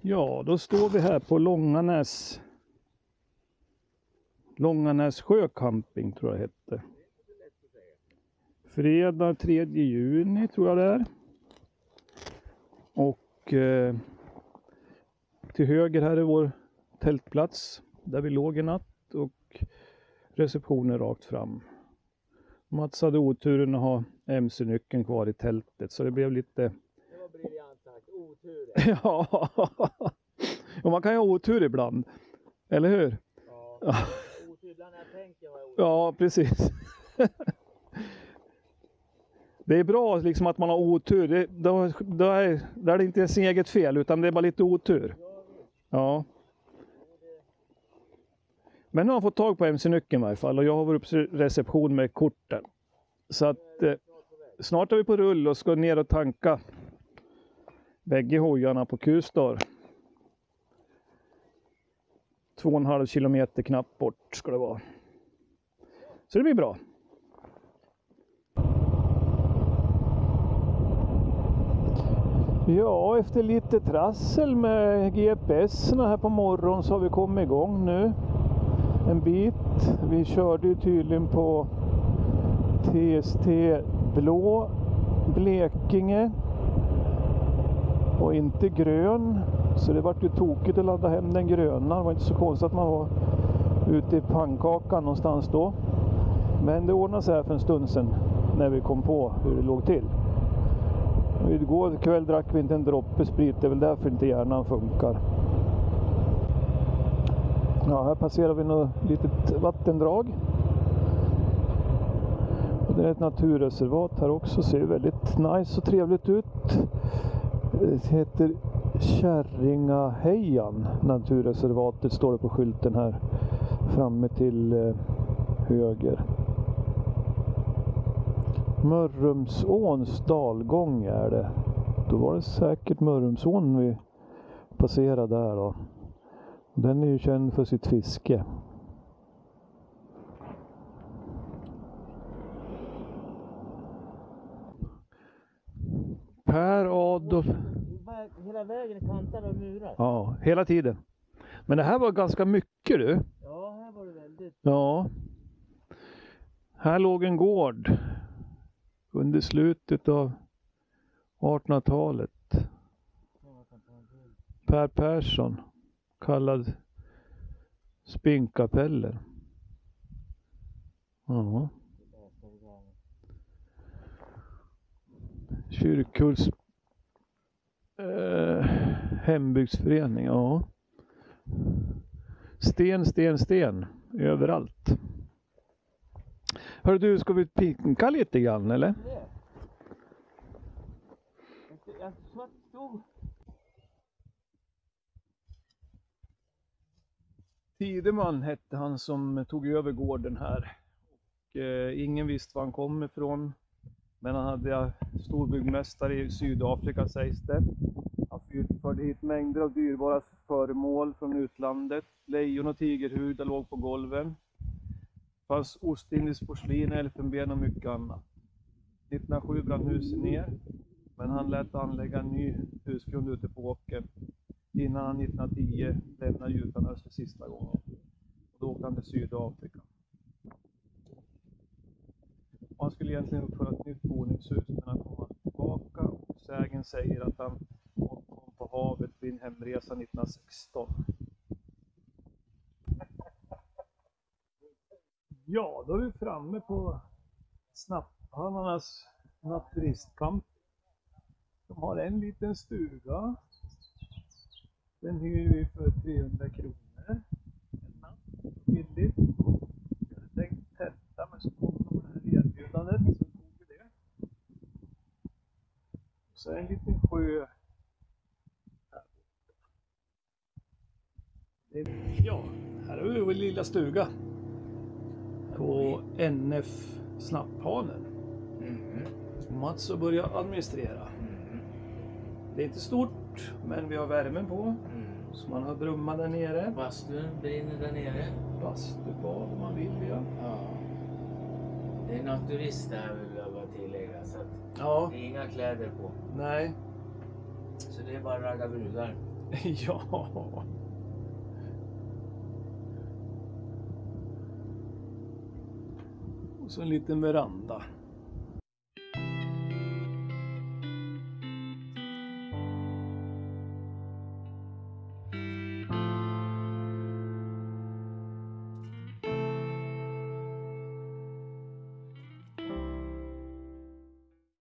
Ja, då står vi här på Långanäs. Långanäs sjöcamping tror jag det hette. Fredag 3 juni tror jag det är. Och eh, till höger här är vår tältplats där vi låg i natt och receptionen rakt fram. Mats hade oturen att ha mc-nyckeln kvar i tältet så det blev lite... Otur. Ja, man kan ju ha otur ibland. Eller hur? Ja. Otur ibland när jag tänker jag otur. Ja, precis. Det är bra liksom att man har otur. Det, då, då, är, då är det inte ens eget fel utan det är bara lite otur. Ja. Men nu har jag fått tag på mc-nyckeln i varje fall och jag har varit på reception med korten. Så att eh, snart är vi på rull och ska ner och tanka bägge hojarna på Kustar. Två och en halv kilometer knappt bort ska det vara. Så det blir bra. Ja, efter lite trassel med GPS här på morgonen så har vi kommit igång nu. En bit. Vi körde ju tydligen på TST blå Blekinge var inte grön. Så det vart ju tokigt att ladda hem den gröna. Det var inte så konstigt att man var ute i pannkakan någonstans då. Men det ordnade sig här för en stund sedan när vi kom på hur det låg till. Igår kväll drack vi inte en droppe sprit, det är väl därför inte hjärnan funkar. Ja, här passerar vi något litet vattendrag. Och det är ett naturreservat här också, ser väldigt nice och trevligt ut. Det heter Kärringahejan naturreservatet står det på skylten här framme till eh, höger. Mörrumsåns dalgång är det. Då var det säkert Mörrumsån vi passerade där då. Den är ju känd för sitt fiske. Per Adolf. Hela vägen är kantad av murar. Ja, hela tiden. Men det här var ganska mycket du. Ja, här var det väldigt. Ja. Här låg en gård under slutet av 1800-talet. Per Persson, kallad Spinkapeller. Ja. Kyrkhults hembygdsförening, ja. Sten, sten, sten överallt. Hör du, ska vi pinka lite grann eller? Tideman hette han som tog över gården här. Och, eh, ingen visste var han kom ifrån. Men han hade storbyggmästare i Sydafrika sägs det. Vi förde hit mängder av dyrbara föremål från utlandet. Lejon och tigerhudar låg på golven. Det fanns ostindiskt porslin, elfenben och mycket annat. 1907 brann huset ner. Men han lät anlägga en ny husgrund ute på åkern innan han 1910 lämnade Jutanös för sista gången. Och då åkte han till Sydafrika. Och han skulle egentligen uppföra ett nytt boningshus men han kom tillbaka och sägen säger att han havet vid en hemresa 1916. Ja, då är vi framme på Snapphallarnas naturistkamp. De har en liten stuga den hyr vi för 300 kronor en natt. Billigt. Jag hade tänkt tälta men så kom de med det här erbjudandet så tog vi det. Och Så en liten sjö här borta. Ja, här har vi vår lilla stuga. På NF Snapphanen. Mats har börjat administrera. Det är inte stort, men vi har värmen på. Så man har brumma där nere. Bastun brinner där nere. Bastubad om man vill ja. Ja. Det är naturist där vill jag bara tillägga. Så att Ja, det är inga kläder på. nej. Så det är bara ragga brudar. ja. Så en liten veranda.